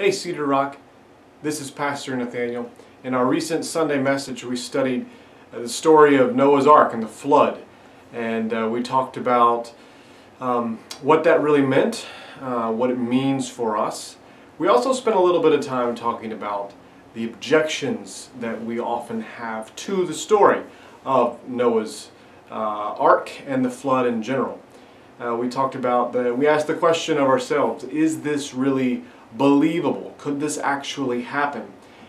Hey Cedar Rock, this is Pastor Nathaniel. In our recent Sunday message we studied uh, the story of Noah's Ark and the flood and uh, we talked about um, what that really meant, uh, what it means for us. We also spent a little bit of time talking about the objections that we often have to the story of Noah's uh, Ark and the flood in general. Uh, we talked about the, we asked the question of ourselves, is this really believable? Could this actually happen?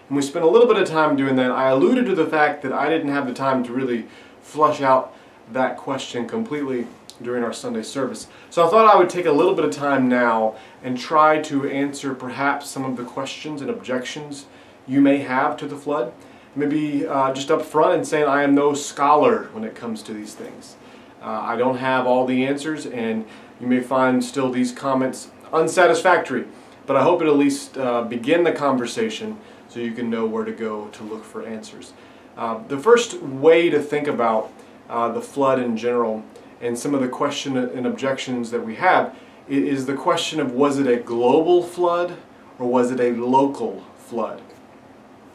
And we spent a little bit of time doing that. I alluded to the fact that I didn't have the time to really flush out that question completely during our Sunday service. So I thought I would take a little bit of time now and try to answer perhaps some of the questions and objections you may have to the flood. Maybe uh, just up front and saying I am no scholar when it comes to these things. Uh, I don't have all the answers and you may find still these comments unsatisfactory. But I hope it at least uh, begin the conversation so you can know where to go to look for answers. Uh, the first way to think about uh, the flood in general and some of the question and objections that we have is the question of was it a global flood or was it a local flood?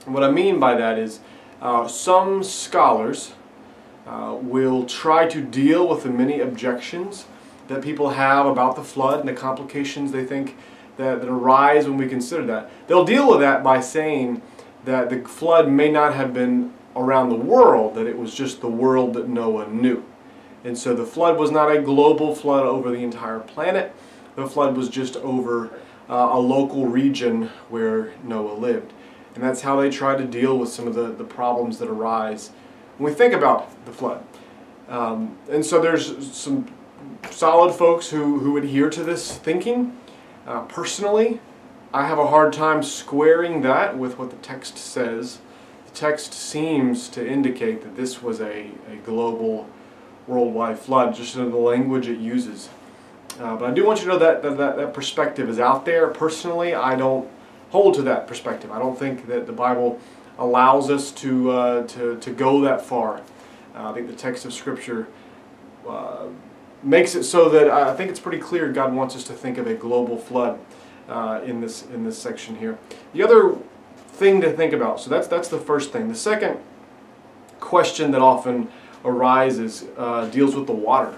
What I mean by that is uh, some scholars uh, will try to deal with the many objections that people have about the flood and the complications they think that, that arise when we consider that. They'll deal with that by saying that the flood may not have been around the world, that it was just the world that Noah knew. And so the flood was not a global flood over the entire planet. The flood was just over uh, a local region where Noah lived. And that's how they try to deal with some of the, the problems that arise when we think about the flood. Um, and so there's some solid folks who, who adhere to this thinking. Uh, personally, I have a hard time squaring that with what the text says. The text seems to indicate that this was a, a global, worldwide flood, just in the language it uses. Uh, but I do want you to know that, that, that, perspective is out there. Personally, I don't hold to that perspective. I don't think that the Bible allows us to, uh, to, to go that far. Uh, I think the text of Scripture uh, makes it so that I think it's pretty clear God wants us to think of a global flood uh, in this in this section here. The other thing to think about, so that's that's the first thing. The second question that often arises uh, deals with the water.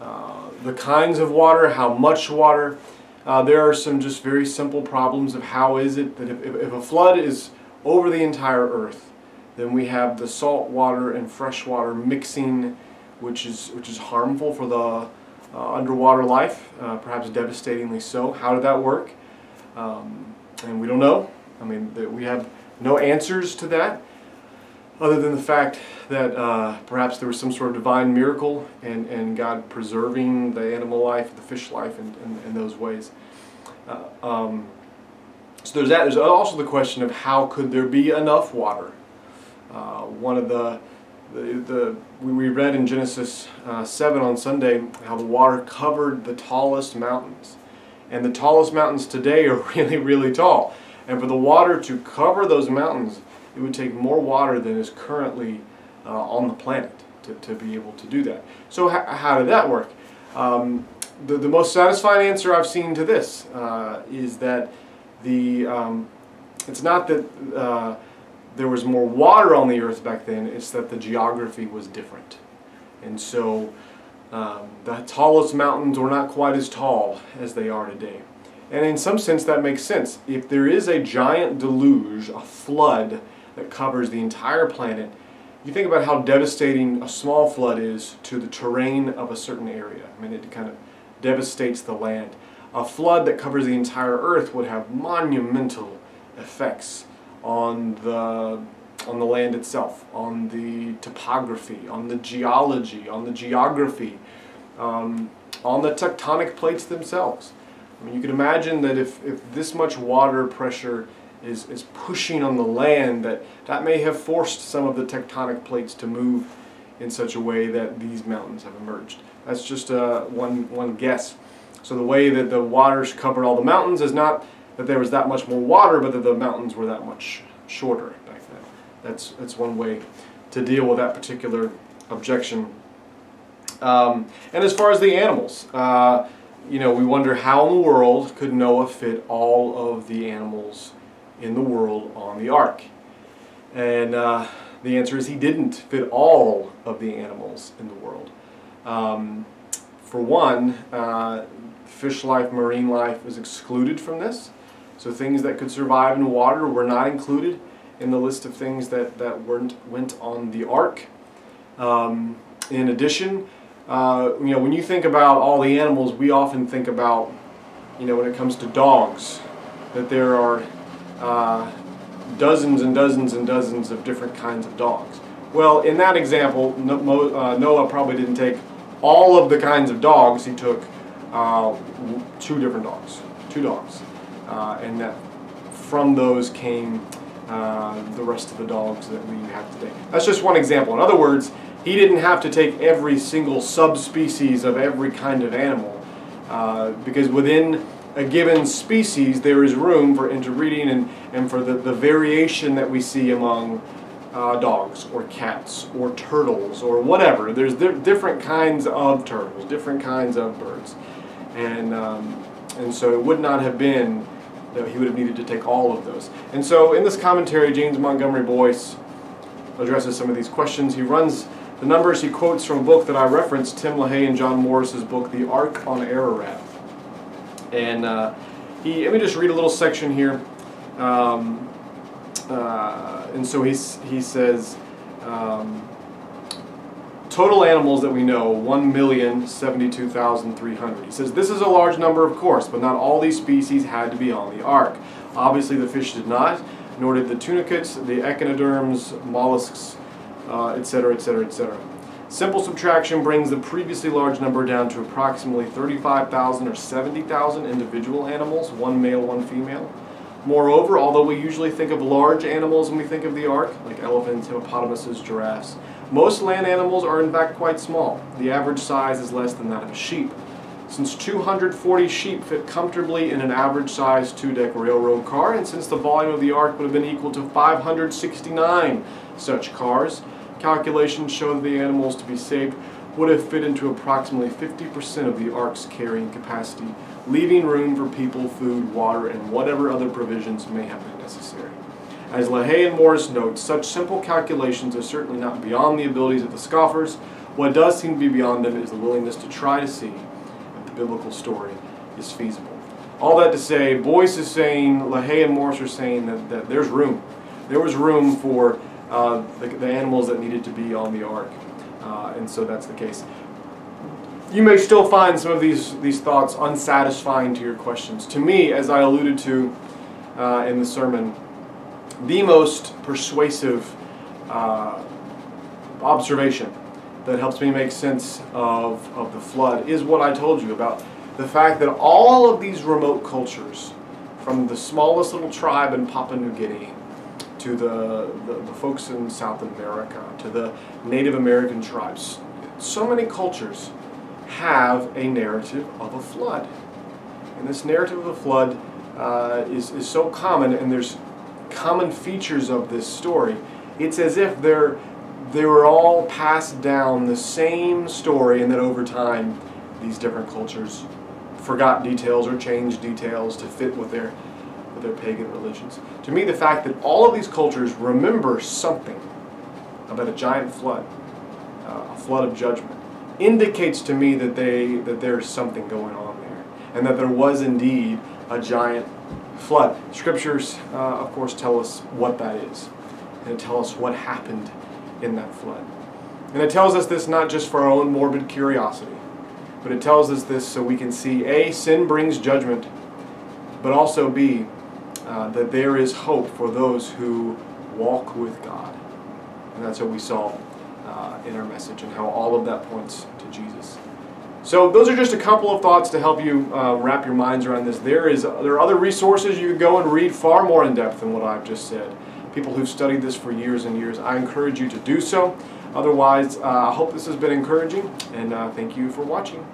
Uh, the kinds of water, how much water. Uh, there are some just very simple problems of how is it that if, if a flood is over the entire earth, then we have the salt water and fresh water mixing which is which is harmful for the uh, underwater life, uh, perhaps devastatingly so. How did that work? Um, and we don't know. I mean, we have no answers to that, other than the fact that uh, perhaps there was some sort of divine miracle and, and God preserving the animal life, the fish life, in, in, in those ways. Uh, um, so there's that. There's also the question of how could there be enough water. Uh, one of the the, the, we read in Genesis uh, 7 on Sunday how the water covered the tallest mountains. And the tallest mountains today are really, really tall. And for the water to cover those mountains, it would take more water than is currently uh, on the planet to, to be able to do that. So how did that work? Um, the, the most satisfying answer I've seen to this uh, is that the um, it's not that uh, there was more water on the earth back then, it's that the geography was different. And so um, the tallest mountains were not quite as tall as they are today. And in some sense that makes sense. If there is a giant deluge, a flood that covers the entire planet, you think about how devastating a small flood is to the terrain of a certain area. I mean, it kind of devastates the land. A flood that covers the entire earth would have monumental effects on the on the land itself, on the topography, on the geology, on the geography, um, on the tectonic plates themselves. I mean, you can imagine that if, if this much water pressure is, is pushing on the land, that that may have forced some of the tectonic plates to move in such a way that these mountains have emerged. That's just uh, one, one guess. So the way that the waters covered all the mountains is not that there was that much more water, but that the mountains were that much shorter back then. That's, that's one way to deal with that particular objection. Um, and as far as the animals, uh, you know, we wonder how in the world could Noah fit all of the animals in the world on the ark? And uh, the answer is he didn't fit all of the animals in the world. Um, for one, uh, fish life, marine life is excluded from this. So things that could survive in water were not included in the list of things that, that weren't, went on the ark. Um, in addition, uh, you know, when you think about all the animals, we often think about, you know, when it comes to dogs, that there are uh, dozens and dozens and dozens of different kinds of dogs. Well, in that example, uh, Noah probably didn't take all of the kinds of dogs. He took uh, two different dogs, two dogs, uh, and that from those came uh, the rest of the dogs that we have today. That's just one example. In other words, he didn't have to take every single subspecies of every kind of animal uh, because within a given species there is room for interbreeding and, and for the, the variation that we see among uh, dogs or cats or turtles or whatever. There's different kinds of turtles, different kinds of birds. And, um, and so it would not have been he would have needed to take all of those. And so in this commentary, James Montgomery Boice addresses some of these questions. He runs the numbers he quotes from a book that I referenced, Tim LaHaye and John Morris's book, The Ark on Ararat. And uh, he, let me just read a little section here. Um, uh, and so he's, he says, um, total animals that we know, 1,072,300. He says, this is a large number, of course, but not all these species had to be on the ark. Obviously, the fish did not, nor did the tunicates, the echinoderms, mollusks, etc., etc., etc. Simple subtraction brings the previously large number down to approximately 35,000 or 70,000 individual animals, one male, one female. Moreover, although we usually think of large animals when we think of the ark, like elephants, hippopotamuses, giraffes, most land animals are in fact quite small. The average size is less than that of a sheep. Since 240 sheep fit comfortably in an average sized two-deck railroad car, and since the volume of the ark would have been equal to 569 such cars, calculations show that the animals to be saved would have fit into approximately 50% of the ark's carrying capacity, leaving room for people, food, water, and whatever other provisions may have been necessary. As LaHaye and Morris note, such simple calculations are certainly not beyond the abilities of the scoffers. What does seem to be beyond them is the willingness to try to see if the biblical story is feasible. All that to say, Boice is saying, LaHaye and Morris are saying that, that there's room. There was room for uh, the, the, animals that needed to be on the ark. Uh, and so that's the case. You may still find some of these, these thoughts unsatisfying to your questions. To me, as I alluded to uh, in the sermon, the most persuasive uh, observation that helps me make sense of, of the flood is what I told you about the fact that all of these remote cultures, from the smallest little tribe in Papua New Guinea to the, the, the folks in South America, to the Native American tribes, so many cultures have a narrative of a flood. And this narrative of a flood uh, is, is so common, and there's common features of this story. It's as if they're they were all passed down the same story, and then over time, these different cultures forgot details or changed details to fit with their with their pagan religions. To me, the fact that all of these cultures remember something about a giant flood, uh, a flood of judgment, indicates to me that they that there's something going on there, and that there was indeed a giant flood. Scriptures, uh, of course, tell us what that is, and tell us what happened in that flood. And it tells us this not just for our own morbid curiosity, but it tells us this so we can see A, sin brings judgment, but also B, uh, that there is hope for those who walk with God. And that's what we saw uh, in our message and how all of that points to Jesus. So those are just a couple of thoughts to help you uh, wrap your minds around this. There is there are other resources you can go and read far more in depth than what I've just said. People who've studied this for years and years. I encourage you to do so. Otherwise, uh, I hope this has been encouraging, and uh, thank you for watching.